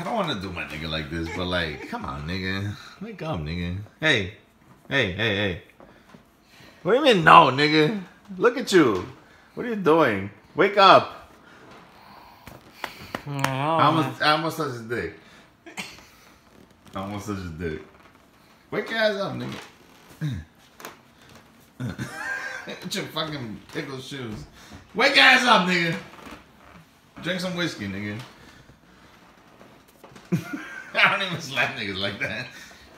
I don't want to do my nigga like this, but like, come on, nigga. Wake up, nigga. Hey, hey, hey, hey. What do you mean, no, nigga? Look at you. What are you doing? Wake up. Oh, I almost, I almost touched his dick. I almost touched his dick. Wake your ass up, nigga. With your fucking pickle shoes. Wake your ass up, nigga. Drink some whiskey, nigga. I don't even slap niggas like that.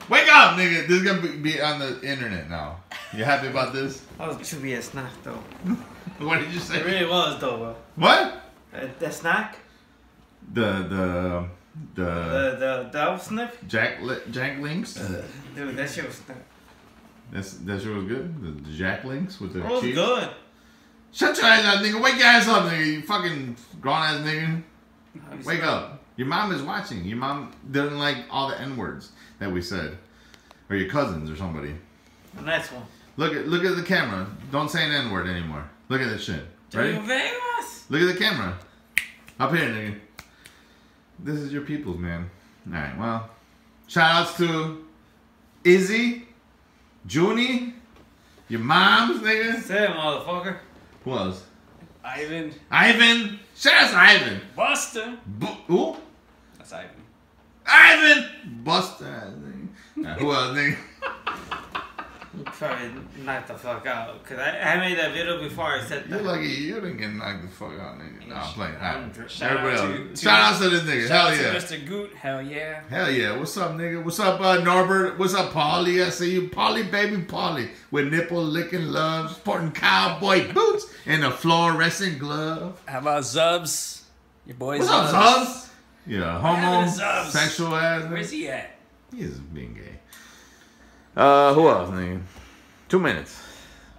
Wake up, nigga. This is gonna be, be on the internet now. You happy about this? That was to be a snack though. What did you say? It really was though, bro. What? Uh, the snack? The the the The the dove sniff? Jack li- Jack Link's. Dude, that shit was snack. That's that shit was good. The Jack Link's with the It was cheese. good. Shut your ass up, nigga. Wake your ass up, nigga. You fucking grown ass nigga. Wake up. Your mom is watching. Your mom doesn't like all the N words that we said, or your cousins or somebody. The next one. Look at look at the camera. Don't say an N word anymore. Look at this shit. Ready? Look at the camera. Up here, nigga. This is your people's man. All right. Well, shout outs to Izzy, Junie, your mom's nigga. Say it, motherfucker. Who else? Ivan. Ivan. Shout out to Ivan. Buster. Bu- who? That's Ivan. Ivan. Buster. ass nigga. Uh, who else, nigga? Probably knocked the fuck out. Cause I, I made that video before I said You're that. lucky you didn't get knocked the fuck out, nigga. No, I'm playing. All right. Shout Everybody out else. to- Shout out to this nigga. Shout Hell out yeah. to Mr. Goot. Hell yeah. Hell yeah. What's up, nigga? What's up, uh, Norbert? What's up, Polly? I see you. Polly, baby, Polly. With nipple licking love, sporting cowboy boots and a fluorescent glove. How about Zubs? Your boy What's up, Zubs? Yeah, homo, happened sexual ass. Where's he at? He is being gay. Uh, who else, nigga? Two minutes.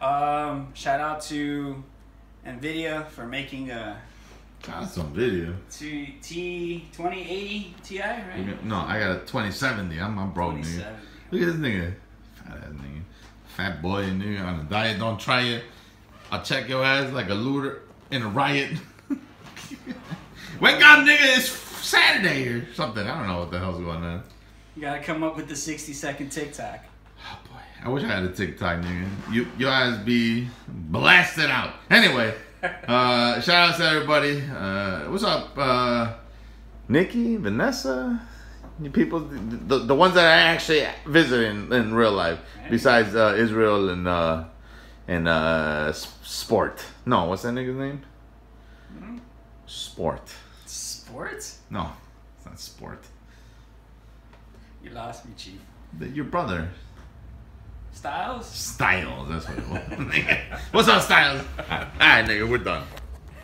Um, shout out to Nvidia for making a Got some video. T T twenty eighty Ti, right? No, I got a 2070. I'm, I'm broke, nigga. Look at this nigga. Fat ass nigga. Fat boy nigga on a diet. Don't try it. I'll check your ass like a looter in a riot. Wake up, nigga. It's Saturday or something. I don't know what the hell's going on. You gotta come up with the sixty second TikTok. Oh, boy. I wish I had a TikTok, nigga. You, your eyes be blasted out. Anyway, uh, shout out to everybody. Uh, what's up, uh, Nikki, Vanessa? You people, the, the, ones that I actually visit in, in real life, besides uh, Israel and uh, and uh, Sport. No, what's that nigga's name? Sport. Sports? No, it's not Sport. You lost me, Chief. The, your brother. Styles? Styles, that's what it was. What's up, Styles? All right, nigga, we're done.